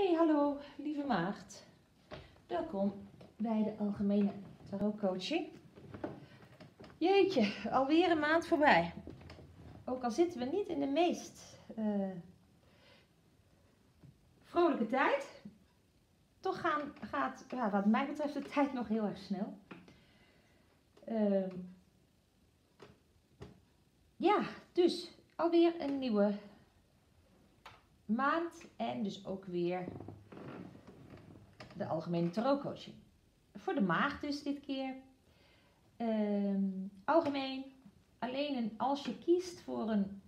Hey, hallo, lieve maagd. Welkom bij de Algemene Tarot Coaching. Jeetje, alweer een maand voorbij. Ook al zitten we niet in de meest eh, vrolijke tijd, toch gaan, gaat, ja, wat mij betreft, de tijd nog heel erg snel. Ehm, ja, dus alweer een nieuwe maand en dus ook weer de algemene tarotcoaching. Voor de maag dus dit keer. Ehm, algemeen, alleen en als je kiest voor een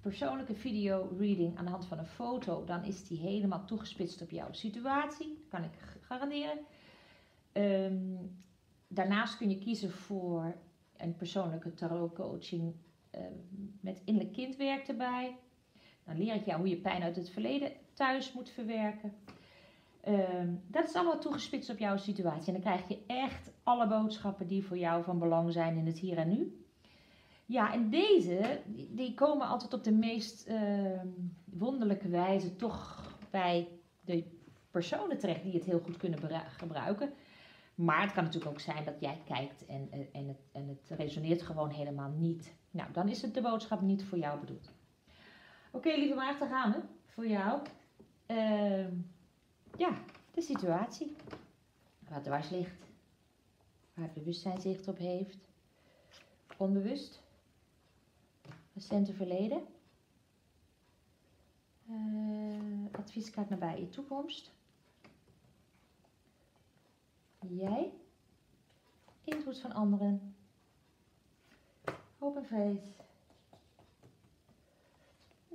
persoonlijke video reading aan de hand van een foto, dan is die helemaal toegespitst op jouw situatie. kan ik garanderen. Ehm, daarnaast kun je kiezen voor een persoonlijke tarotcoaching uh, met innerlijk kindwerk erbij. Dan leer ik jou hoe je pijn uit het verleden thuis moet verwerken. Ehm, dat is allemaal toegespitst op jouw situatie. En dan krijg je echt alle boodschappen die voor jou van belang zijn in het hier en nu. Ja, en deze, die komen altijd op de meest uh, wonderlijke wijze toch bij de personen terecht die het heel goed kunnen gebruiken. Maar het kan natuurlijk ook zijn dat jij kijkt en, en, het, en het resoneert gewoon helemaal niet. Nou, dan is het de boodschap niet voor jou bedoeld. Oké, lieve Maarten, daar gaan we. Voor jou. Uh, ja, de situatie. Wat dwars ligt. Waar het bewustzijn zicht op heeft. Onbewust. Recente verleden. Uh, advieskaart nabij je toekomst. Jij. Invloed van anderen. Hoop en vrees.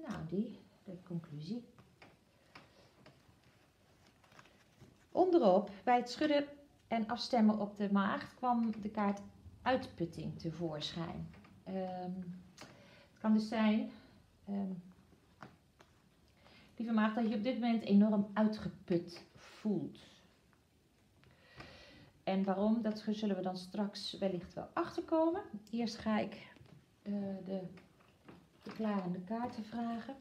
Nou, die, de conclusie. Onderop, bij het schudden en afstemmen op de maagd, kwam de kaart uitputting tevoorschijn. Um, het kan dus zijn, um, lieve maagd, dat je op dit moment enorm uitgeput voelt. En waarom, dat zullen we dan straks wellicht wel achterkomen. Eerst ga ik uh, de verklarende kaarten vragen.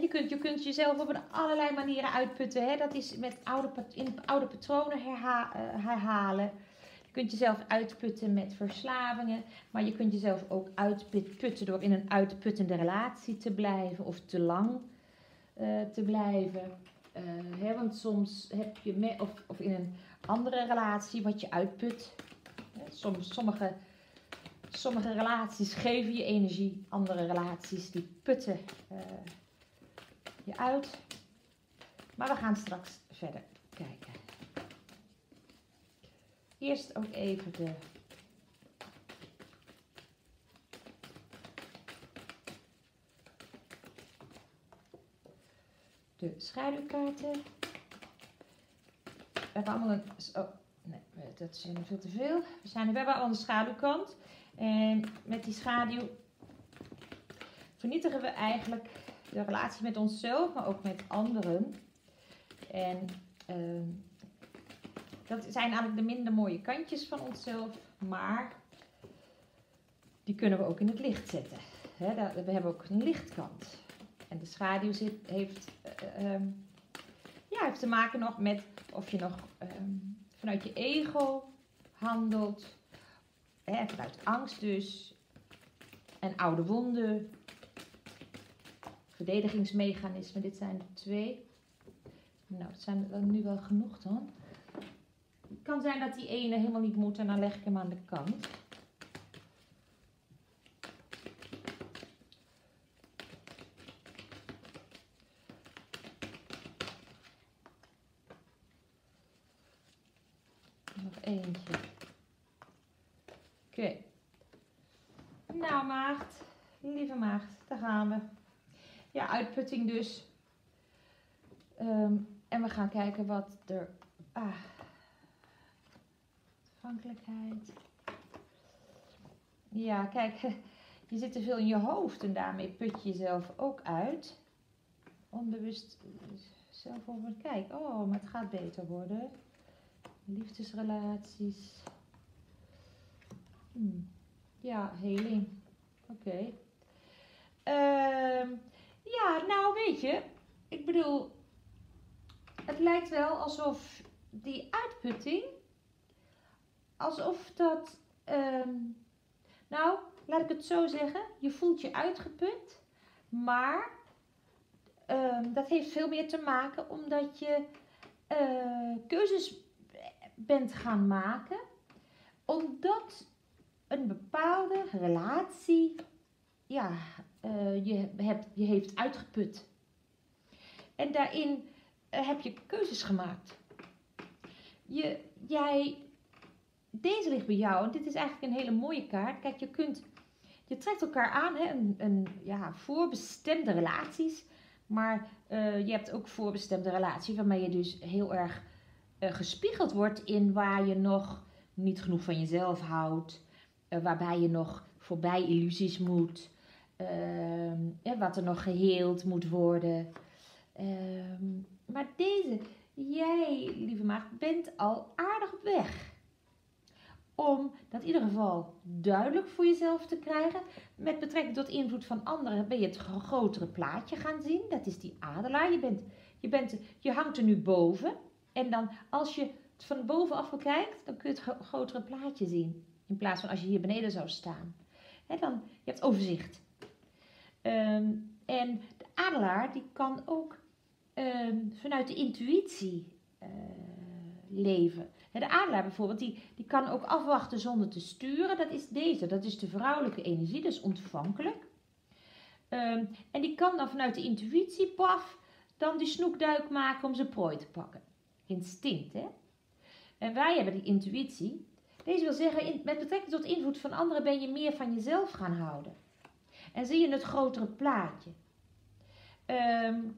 je, kunt, je kunt jezelf op een allerlei manieren uitputten. Dat is met oude, in oude patronen uh, herhalen. Je kunt jezelf uitputten met verslavingen. Maar je kunt jezelf ook uitputten door in een uitputtende relatie te blijven. Of te lang uh, te blijven. Hè? Want soms heb je, of, of in een andere relatie wat je uitput. Soms, sommige, sommige relaties geven je energie, andere relaties die putten uh, je uit. Maar we gaan straks verder kijken. Eerst ook even de de schaduwkaarten hebben allemaal een... Oh, nee, dat is veel te veel. We, zijn, we hebben allemaal een schaduwkant. En met die schaduw vernietigen we eigenlijk de relatie met onszelf, maar ook met anderen. En uh, dat zijn eigenlijk de minder mooie kantjes van onszelf, maar die kunnen we ook in het licht zetten. we hebben ook een lichtkant. En de schaduw zit, heeft, uh, ja, heeft te maken nog met of je nog um, vanuit je ego handelt, hè, vanuit angst dus, en oude wonden, verdedigingsmechanismen. Dit zijn twee. Nou, het zijn er nu wel genoeg dan. Het kan zijn dat die ene helemaal niet moet en dan leg ik hem aan de kant. eentje. Oké. Nou, maagd. Lieve maagd, daar gaan we. Ja, uitputting dus. Um, en we gaan kijken wat er... Ah. Afhankelijkheid. Ja, kijk. Je zit te veel in je hoofd en daarmee put je jezelf ook uit. Onbewust zelf over kijk. Oh, maar het gaat beter worden. Liefdesrelaties. Hmm. Ja, heling. Oké. Ehm, ja, nou weet je, ik bedoel, het lijkt wel alsof die uitputting, alsof dat, ehm, nou, laat ik het zo zeggen, je voelt je uitgeput, maar ehm, dat heeft veel meer te maken omdat je eh, keuzes bent gaan maken, omdat een bepaalde relatie ja, uh, je, hebt, je heeft uitgeput. En daarin uh, heb je keuzes gemaakt. Je, jij, deze ligt bij jou en dit is eigenlijk een hele mooie kaart. Kijk, je kunt, je trekt elkaar aan, hè, een, een ja, voorbestemde relaties. Maar uh, je hebt ook voorbestemde relaties waarmee je dus heel erg gespiegeld wordt in waar je nog niet genoeg van jezelf houdt. waarbij je nog voorbij illusies moet. Uh, wat er nog geheeld moet worden. Uh, maar deze, jij, lieve maagd, bent al aardig op weg. Om dat in ieder geval duidelijk voor jezelf te krijgen. Met betrekking tot invloed van anderen ben je het grotere plaatje gaan zien. Dat is die adelaar. Je, bent, je, bent, je hangt er nu boven. En dan als je het van bovenaf bekijkt, dan kun je het grotere plaatje zien. In plaats van als je hier beneden zou staan. He, dan, je hebt overzicht. Um, en de adelaar die kan ook um, vanuit de intuïtie uh, leven. De adelaar bijvoorbeeld, die, die kan ook afwachten zonder te sturen. Dat is deze, dat is de vrouwelijke energie, is ontvankelijk. Um, en die kan dan vanuit de intuïtie, paf, dan die snoekduik maken om zijn prooi te pakken. Instinct, hè? En wij hebben die intuïtie. Deze wil zeggen, met betrekking tot invloed van anderen ben je meer van jezelf gaan houden. En zie je het grotere plaatje. Um,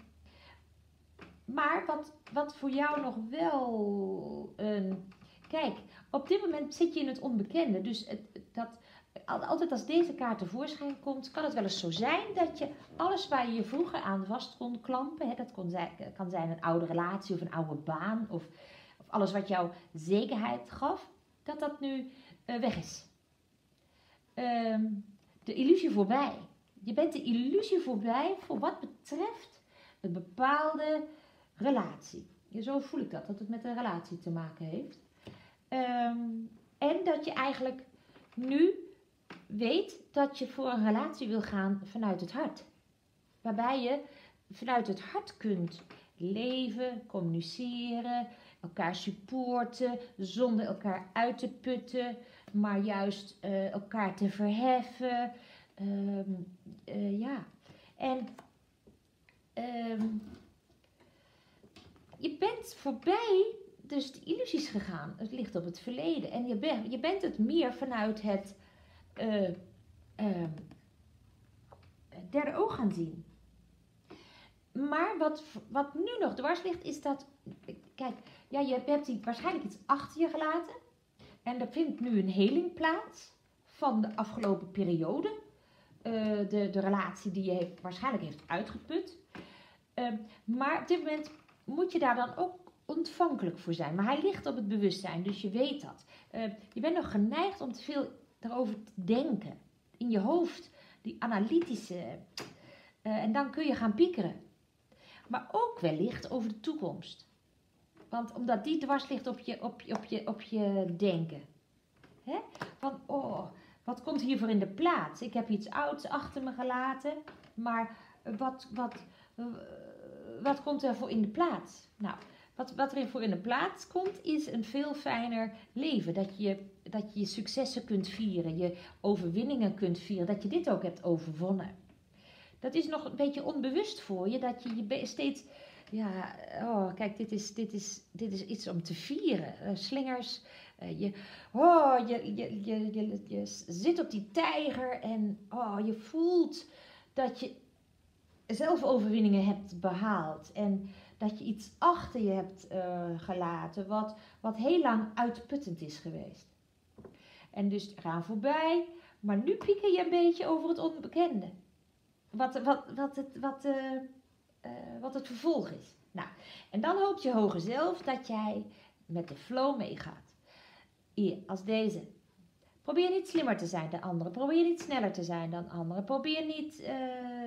maar wat, wat voor jou nog wel een. Kijk, op dit moment zit je in het onbekende. Dus het, dat, altijd als deze kaart tevoorschijn komt, kan het wel eens zo zijn dat je alles waar je je vroeger aan vast kon klampen, dat kan zijn een oude relatie of een oude baan of, of alles wat jou zekerheid gaf, dat dat nu uh, weg is. Um, de illusie voorbij. Je bent de illusie voorbij voor wat betreft een bepaalde relatie. Zo voel ik dat, dat het met een relatie te maken heeft. Um, en dat je eigenlijk nu weet dat je voor een relatie wil gaan vanuit het hart. Waarbij je vanuit het hart kunt leven, communiceren, elkaar supporten, zonder elkaar uit te putten, maar juist uh, elkaar te verheffen. Um, uh, ja, en um, je bent voorbij dus de illusies gegaan. Het ligt op het verleden. En je, je bent het meer vanuit het uh, uh, derde oog gaan zien. Maar wat, wat nu nog dwars ligt, is dat. Kijk, ja, je hebt waarschijnlijk iets achter je gelaten. En er vindt nu een heling plaats van de afgelopen periode. Uh, de, de relatie die je waarschijnlijk heeft uitgeput. Uh, maar op dit moment moet je daar dan ook ontvankelijk voor zijn. Maar hij ligt op het bewustzijn, dus je weet dat. Uh, je bent nog geneigd om te veel daarover te denken. In je hoofd, die analytische. Uh, en dan kun je gaan piekeren. Maar ook wellicht over de toekomst. Want omdat die dwars ligt op je, op op je, op je denken. Hè? Van, oh, wat komt hiervoor in de plaats? Ik heb iets ouds achter me gelaten, maar wat, wat, wat komt er voor in de plaats? Nou, wat, wat er voor in de plaats komt, is een veel fijner leven. Dat je, dat je je successen kunt vieren, je overwinningen kunt vieren, dat je dit ook hebt overwonnen. Dat is nog een beetje onbewust voor je, dat je je steeds, ja, oh kijk, dit is, dit is, dit is iets om te vieren. Uh, slingers, uh, je, oh, je, je, je, je, je zit op die tijger en oh, je voelt dat je zelfoverwinningen hebt behaald. En dat je iets achter je hebt uh, gelaten wat, wat heel lang uitputtend is geweest. En dus gaan voorbij, maar nu pieken je een beetje over het onbekende. Wat, wat, wat, het, wat, uh, uh, wat het vervolg is. Nou, en dan hoopt je hoger zelf dat jij met de flow meegaat. Als deze. Probeer niet slimmer te zijn dan anderen. Probeer niet sneller te zijn dan anderen. Probeer niet eh,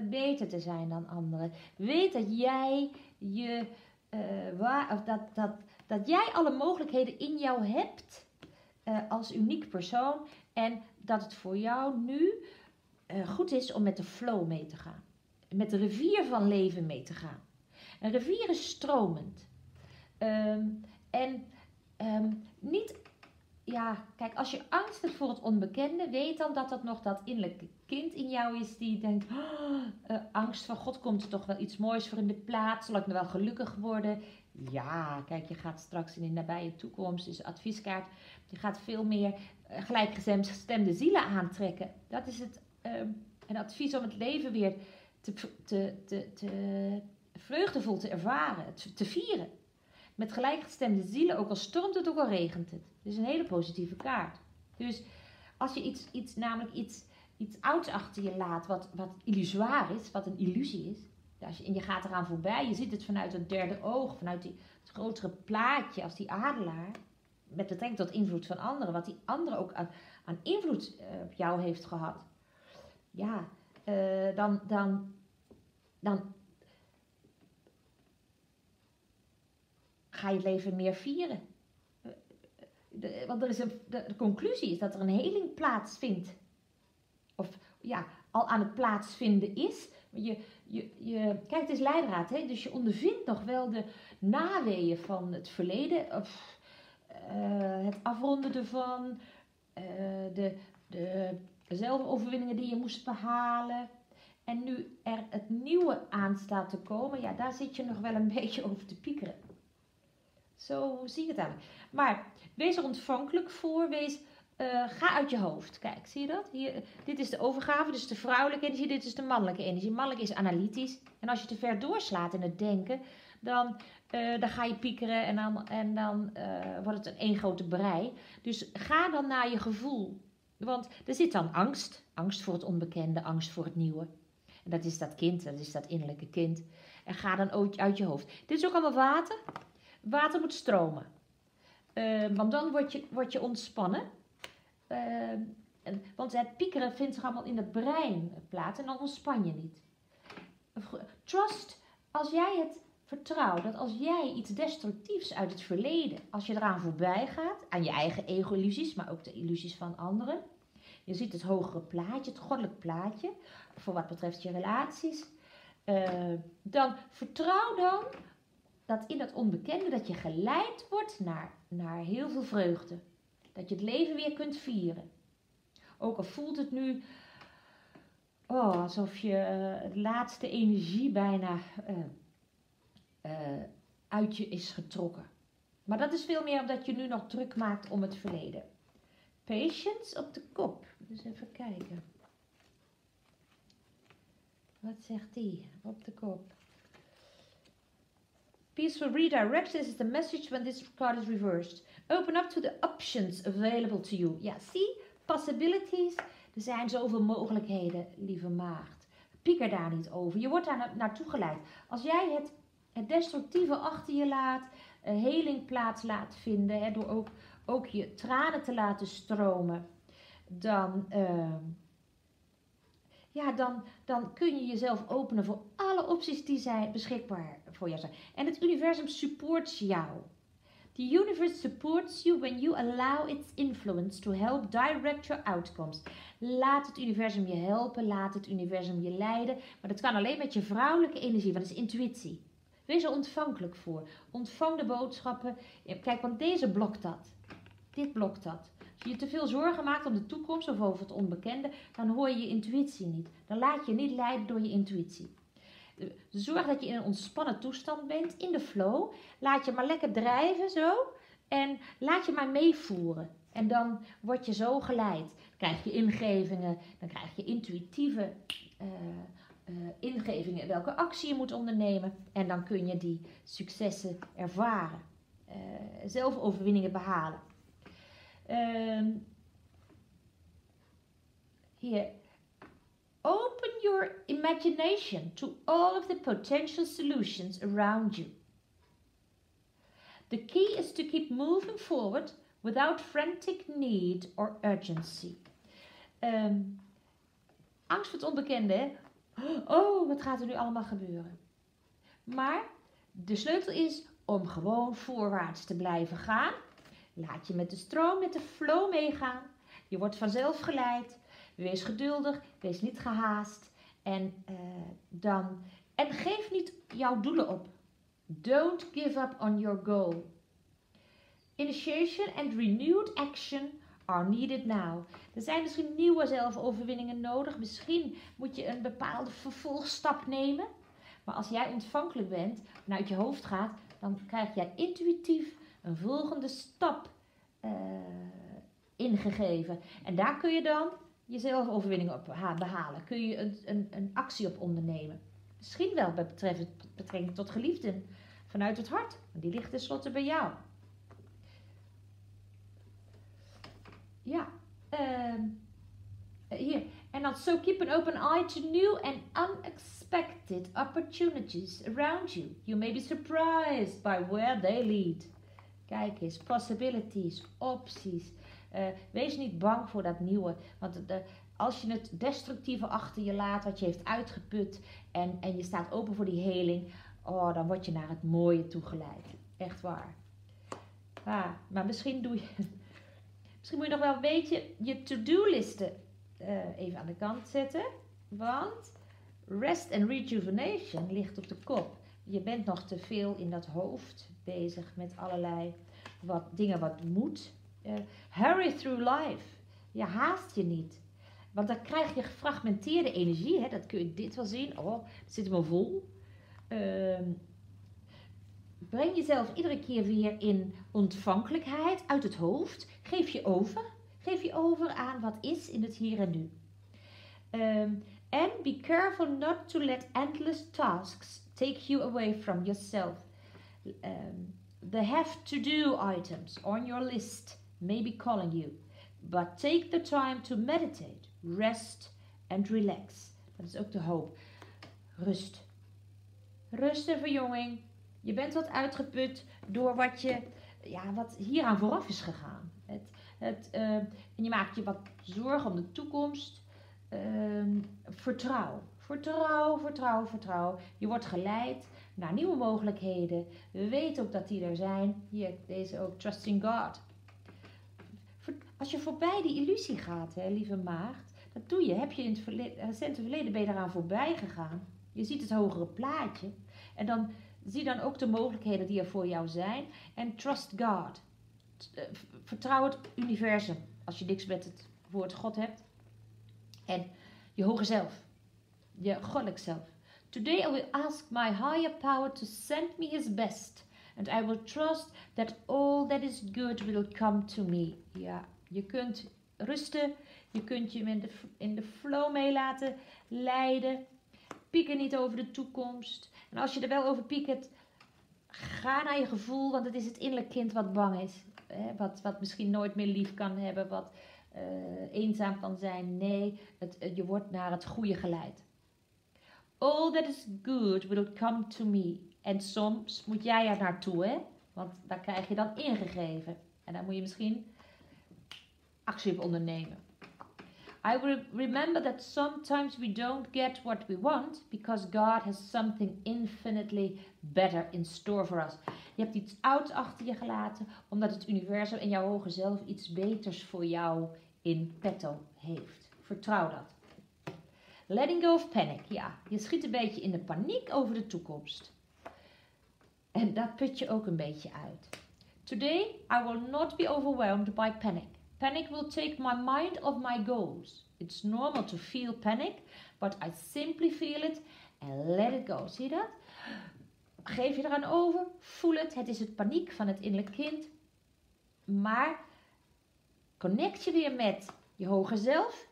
beter te zijn dan anderen. Weet dat jij je uh, waar, of dat, dat, dat jij alle mogelijkheden in jou hebt als uniek persoon. En dat het voor jou nu goed is om met de flow mee te gaan. Met de rivier van leven mee te gaan. Een rivier is stromend. Um, en um, niet ja, kijk, als je angstig voor het onbekende, weet dan dat dat nog dat innerlijke kind in jou is die denkt, oh, uh, angst van God komt er toch wel iets moois voor in de plaats, zal ik nou wel gelukkig worden? Ja, kijk, je gaat straks in de nabije toekomst, dus advieskaart, je gaat veel meer uh, gelijkgestemde zielen aantrekken. Dat is het, uh, een advies om het leven weer te, te, te, te vreugdevol te ervaren, te, vieren. Met gelijkgestemde zielen, ook al stormt het, ook al regent het. Dus een hele positieve kaart. Dus als je iets, iets namelijk iets, iets ouds achter je laat, wat, wat illusoir is, wat een illusie is. Als je, en je gaat eraan voorbij, je ziet het vanuit het derde oog, vanuit die, het grotere plaatje als die adelaar. Met betrekking tot invloed van anderen, wat die andere ook aan, invloed uh, op jou heeft gehad. Ja, uh, dan, dan, dan ga je het leven meer vieren. Want er is een, de, conclusie is dat er een heling plaatsvindt. Of ja, al aan het plaatsvinden is. Je, je, je, kijk, het is leidraad, hè? dus je ondervindt nog wel de naweeën van het verleden. Of uh, het afronden ervan. Uh, de, de zelfoverwinningen die je moest behalen. En nu er het nieuwe aan staat te komen, ja, daar zit je nog wel een beetje over te piekeren. Zo zie ik het eigenlijk. Maar wees er ontvankelijk voor. Wees, uh, ga uit je hoofd. Kijk, zie je dat? Hier, dit is de overgave, dus de vrouwelijke energie. Dit is de mannelijke energie. Mannelijk is analytisch. En als je te ver doorslaat in het denken, dan, uh, dan ga je piekeren en dan, en dan uh, wordt het een één grote brei. Dus ga dan naar je gevoel. Want er zit dan angst. Angst voor het onbekende, angst voor het nieuwe. En dat is dat kind, dat is dat innerlijke kind. En ga dan uit je hoofd. Dit is ook allemaal water. Water moet stromen. Uh, want dan word je, word je ontspannen. Uh, en, want het piekeren vindt zich allemaal in het brein plaats en dan ontspan je niet. Trust, als jij het vertrouwt, dat als jij iets destructiefs uit het verleden, als je eraan voorbij gaat, aan je eigen ego-illusies, maar ook de illusies van anderen, je ziet het hogere plaatje, het goddelijk plaatje, voor wat betreft je relaties, uh, dan vertrouw dan dat in dat onbekende dat je geleid wordt naar, naar heel veel vreugde. Dat je het leven weer kunt vieren. Ook al voelt het nu oh, alsof je uh, de laatste energie bijna uh, uit je is getrokken. Maar dat is veel meer omdat je nu nog druk maakt om het verleden. Patience op de kop. Dus even kijken. Wat zegt die op de kop? Peaceful redirection is the message when this card is reversed. Open up to the options available to you. Ja, see? Possibilities. Er zijn zoveel mogelijkheden, lieve maagd. Pieker daar niet over. Je wordt daar naartoe geleid. Als jij het, het destructieve achter je laat, heling plaats laat vinden, hè, door ook, ook je tranen te laten stromen, dan... Uh, ja, dan, dan kun je jezelf openen voor alle opties die zijn beschikbaar voor jou zijn. En het universum supports jou. The universe supports you when you allow its influence to help direct your outcomes. Laat het universum je helpen, laat het universum je leiden. Maar dat kan alleen met je vrouwelijke energie, want dat is intuïtie. Wees er ontvankelijk voor. Ontvang de boodschappen. Kijk, want deze blokt dat. Dit blokt dat. Als je je te veel zorgen maakt om de toekomst of over het onbekende, dan hoor je je intuïtie niet. Dan laat je niet leiden door je intuïtie. Zorg dat je in een ontspannen toestand bent, in de flow. Laat je maar lekker drijven zo. En laat je maar meevoeren. En dan word je zo geleid. Dan krijg je ingevingen, dan krijg je intuïtieve uh, uh, ingevingen welke actie je moet ondernemen. En dan kun je die successen ervaren. Uh, zelfoverwinningen behalen. Um, hier. Open your imagination to all of the potential solutions around you. The key is to keep moving forward without frantic need or urgency. Ehm, angst voor het onbekende? Oh, wat gaat er nu allemaal gebeuren? Maar de sleutel is om gewoon voorwaarts te blijven gaan. Laat je met de stroom, met de flow meegaan. Je wordt vanzelf geleid. Wees geduldig, wees niet gehaast. En uh, dan. En geef niet jouw doelen op. Don't give up on your goal. Initiation and renewed action are needed now. Er zijn misschien nieuwe zelfoverwinningen nodig. Misschien moet je een bepaalde vervolgstap nemen. Maar als jij ontvankelijk bent en uit je hoofd gaat, dan krijg jij intuïtief een volgende stap uh, ingegeven. En daar kun je dan je zelfoverwinning op behalen. Kun je een, een, een actie op ondernemen. Misschien wel met betrekking tot geliefden vanuit het hart. Die ligt tenslotte bij jou. Ja, uh, hier. En dan so keep an open eye to new and unexpected opportunities around you. You may be surprised by where they lead. Kijk eens, possibilities, opties. Uh, wees niet bang voor dat nieuwe. Want de, als je het destructieve achter je laat, wat je heeft uitgeput, en, en je staat open voor die heling, oh, dan word je naar het mooie toegeleid. Echt waar. Ah, maar misschien doe je. Misschien moet je nog wel een beetje je to-do-listen uh, even aan de kant zetten. Want rest and rejuvenation ligt op de kop. Je bent nog te veel in dat hoofd bezig met allerlei wat, dingen wat moet. Uh, hurry through life. Je haast je niet. Want dan krijg je gefragmenteerde energie. Hè? Dat kun je dit wel zien. Oh, het zit me vol. Uh, breng jezelf iedere keer weer in ontvankelijkheid uit het hoofd. Geef je over. Geef je over aan wat is in het hier en nu. Um, and be careful not to let endless tasks take you away from yourself. Um, the have to do items on your list may be calling you, but take the time to meditate, rest and relax. Dat is ook de hoop. Rust. Rust en verjonging. Je bent wat uitgeput door wat, je, ja, wat hieraan vooraf is gegaan. Het, het, uh, en je maakt je wat zorgen om de toekomst. Uh, vertrouw. Vertrouw, vertrouw, vertrouw. Je wordt geleid naar nieuwe mogelijkheden. We weten ook dat die er zijn. Hier, deze ook, Trusting God. Als je voorbij die illusie gaat, hè, lieve maagd, dat doe je. Heb je in het verleden, recente verleden ben eraan voorbij gegaan. Je ziet het hogere plaatje. En dan zie dan ook de mogelijkheden die er voor jou zijn. En trust God. Eh, vertrouw het universum. Als je niks met het woord God hebt. En je hoge zelf. Je goddelijk zelf. Today I will ask my higher power to send me his best. And I will trust that all that is good will come to me. Ja, je kunt rusten. Je kunt je in de, in de flow mee laten leiden. Pieken niet over de toekomst. En als je er wel over piekert, ga naar je gevoel, want het is het innerlijk kind wat bang is. Hè? Wat, wat misschien nooit meer lief kan hebben, wat uh, eenzaam kan zijn. Nee, het, je wordt naar het goede geleid. All that is good will come to me. En soms moet jij er naartoe, hè? Want daar krijg je dan ingegeven. En daar moet je misschien actie op ondernemen. I will remember that sometimes we don't get what we want because God has something infinitely better in store for us. Je hebt iets ouds achter je gelaten omdat het universum en jouw hoge zelf iets beters voor jou in petto heeft. Vertrouw dat. Letting go of panic. Ja, je schiet een beetje in de paniek over de toekomst. En dat put je ook een beetje uit. Today I will not be overwhelmed by panic. Panic will take my mind off my goals. It's normal to feel panic, but I simply feel it and let it go. Zie je dat? Geef je eraan over, voel het. Het is het paniek van het innerlijk kind. Maar connect je weer met je hoger zelf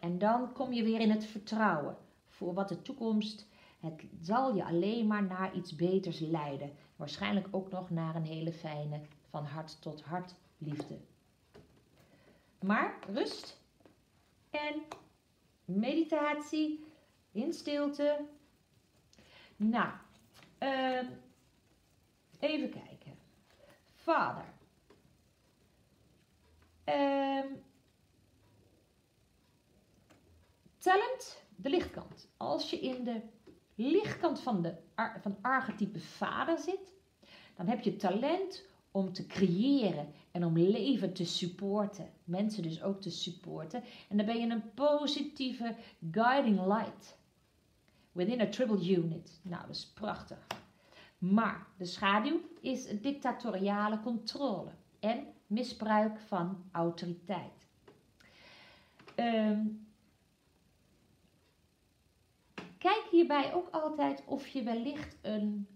en dan kom je weer in het vertrouwen voor wat de toekomst. Het zal je alleen maar naar iets beters leiden. Waarschijnlijk ook nog naar een hele fijne van hart tot hart liefde. Maar rust en meditatie in stilte. Nou, uh, even kijken. Vader, Ehm, talent, de lichtkant. Als je in de lichtkant van de van archetype vader zit, dan heb je talent om te creëren en om leven te supporten. Mensen dus ook te supporten. En dan ben je een positieve guiding light within a triple unit. Nou, dat is prachtig. Maar de schaduw is dictatoriale controle en misbruik van autoriteit. Ehm, kijk hierbij ook altijd of je wellicht een,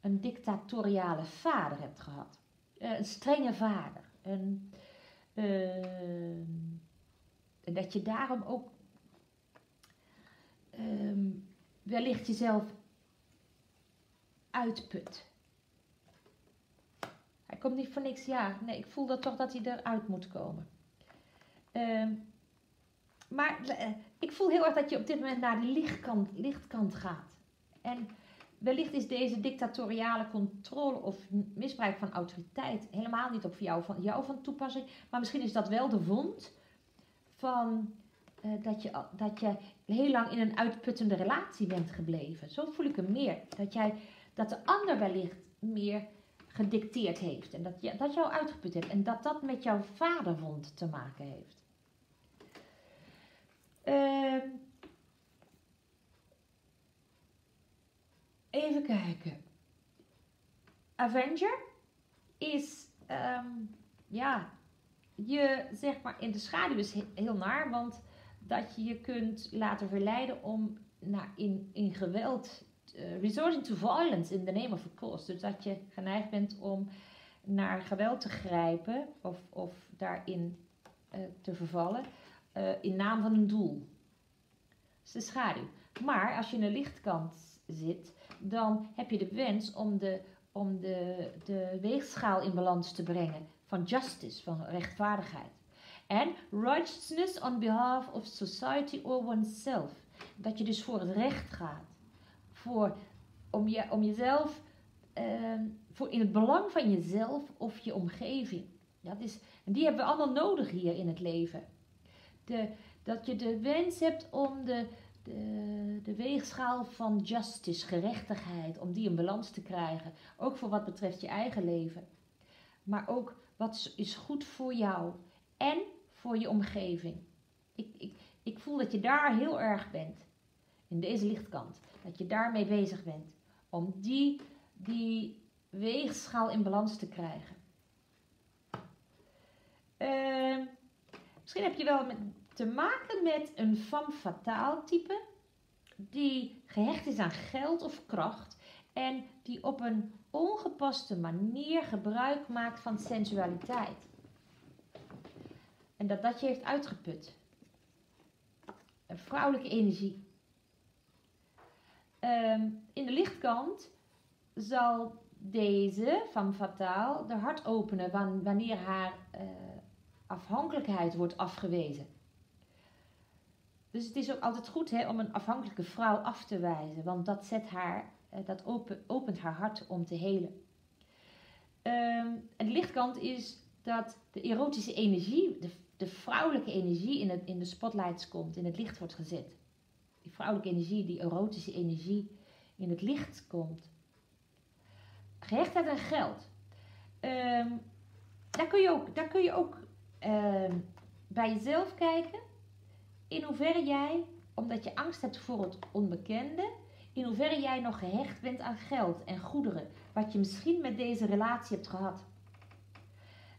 een dictatoriale vader hebt gehad. Eh, een strenge vader. Een, ehm, en dat je daarom ook ehm, wellicht jezelf uitput. Hij komt niet voor niks, ja. Nee, ik voel dat toch dat hij eruit moet komen. Ehm, maar eh, ik voel heel erg dat je op dit moment naar de lichtkant, lichtkant gaat. En wellicht is deze dictatoriale controle of misbruik van autoriteit helemaal niet op jou van, jou van toepassing. Maar misschien is dat wel de wond van eh, dat, je, dat je heel lang in een uitputtende relatie bent gebleven. Zo voel ik hem meer. Dat, jij, dat de ander wellicht meer gedicteerd heeft. En dat, dat jou uitgeput heeft. En dat dat met jouw vaderwond te maken heeft. Ehm, even kijken. Avenger is, ehm, ja, je zeg maar in de schaduw is he- heel naar, want dat je je kunt laten verleiden om naar in, in geweld, eh, resorting to violence in the name of a cause. Dus dat je geneigd bent om naar geweld te grijpen of, of daarin eh, te vervallen eh, in naam van een doel. Dat is de schaduw. Maar als je in de lichtkant zit, dan heb je de wens om de, om de, de weegschaal in balans te brengen van justice, van rechtvaardigheid. En righteousness on behalf of society or oneself. Dat je dus voor het recht gaat. Voor, om, je, om jezelf, ehm, voor in het belang van jezelf of je omgeving. Dat is, en die hebben we allemaal nodig hier in het leven. Dat je de wens hebt om de, de, de weegschaal van justice, gerechtigheid, om die in balans te krijgen. Ook voor wat betreft je eigen leven. Maar ook wat is goed voor jou en voor je omgeving. Ik, ik, ik voel dat je daar heel erg bent. In deze lichtkant. Dat je daarmee bezig bent. Om die, die weegschaal in balans te krijgen. Ehm, misschien heb je wel met, te maken met een femme fatale type. Die gehecht is aan geld of kracht. En die op een ongepaste manier gebruik maakt van sensualiteit. En dat dat je heeft uitgeput. Een vrouwelijke energie. Ehm, in de lichtkant zal deze van fataal de hart openen wan- wanneer haar eh, afhankelijkheid wordt afgewezen. Dus het is ook altijd goed hè, om een afhankelijke vrouw af te wijzen, want dat, zet haar, eh, dat open, opent haar hart om te helen. Ehm, en de lichtkant is dat de erotische energie, de, de vrouwelijke energie in, het, in de spotlights komt, in het licht wordt gezet. Die vrouwelijke energie, die erotische energie in het licht komt. Gehechtheid aan geld. Ehm, daar kun je ook, daar kun je ook ehm, bij jezelf kijken. In hoeverre jij, omdat je angst hebt voor het onbekende, in hoeverre jij nog gehecht bent aan geld en goederen, wat je misschien met deze relatie hebt gehad.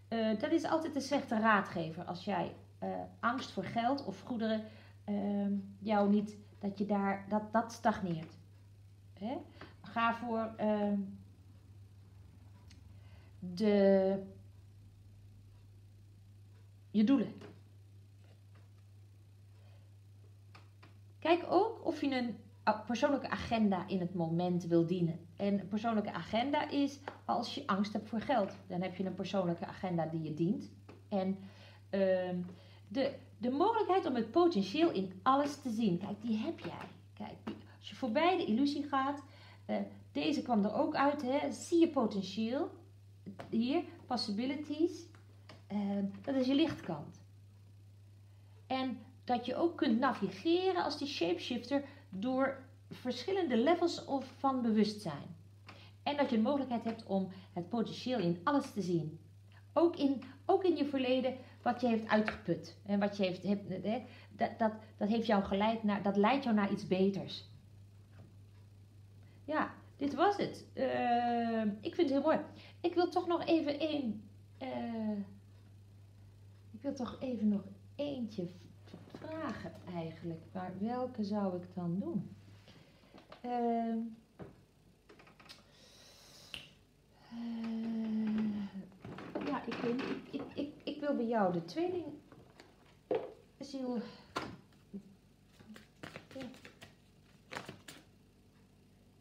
Eh, dat is altijd een slechte raadgever als jij eh, angst voor geld of goederen ehm, jou niet, dat je daar, dat, dat stagneert. Hè? Ga voor ehm, de, je doelen. Kijk ook of je een persoonlijke agenda in het moment wil dienen. En een persoonlijke agenda is als je angst hebt voor geld. Dan heb je een persoonlijke agenda die je dient. En ehm, de, de mogelijkheid om het potentieel in alles te zien. Kijk, die heb jij. Kijk, als je voorbij de illusie gaat. eh, deze kwam er ook uit. Hè, zie je potentieel. Hier, possibilities. Ehm, dat is je lichtkant. En dat je ook kunt navigeren als die shapeshifter door verschillende levels of van bewustzijn. En dat je de mogelijkheid hebt om het potentieel in alles te zien. Ook in, ook in je verleden, wat je heeft uitgeput. En wat je heeft, hebt, dat, dat, dat heeft jou geleid naar, dat leidt jou naar iets beters. Ja, dit was het. Uh, ik vind het heel mooi. Ik wil toch nog even één. Uh, ik wil toch even nog eentje vragen eigenlijk. Maar welke zou ik dan doen? Uh, ja, ik, weet, ik, ik, ik, wil bij jou de tweeling ziel.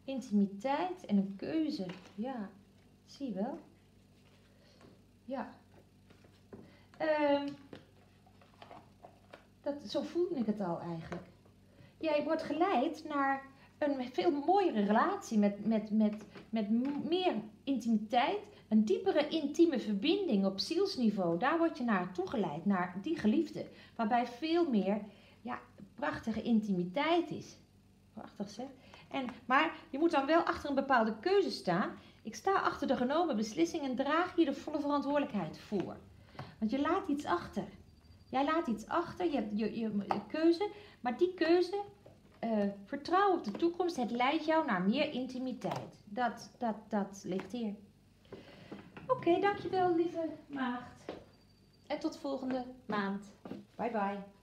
Intimiteit en een keuze. Ja, zie je wel. Ja. Um, dat, zo voelde ik het al eigenlijk. Jij wordt geleid naar een veel mooiere relatie met, met, met, met meer intimiteit, een diepere intieme verbinding op zielsniveau. Daar word je naar toegeleid, naar die geliefde, waarbij veel meer ja, prachtige intimiteit is. Prachtig zeg. En, maar je moet dan wel achter een bepaalde keuze staan. Ik sta achter de genomen beslissing en draag hier de volle verantwoordelijkheid voor. Want je laat iets achter. Jij laat iets achter, je hebt je, je, keuze, maar die keuze, uh, vertrouw op de toekomst, het leidt jou naar meer intimiteit. Dat, dat, dat ligt hier. Oké, dankjewel lieve maagd. En tot volgende maand. Bye bye.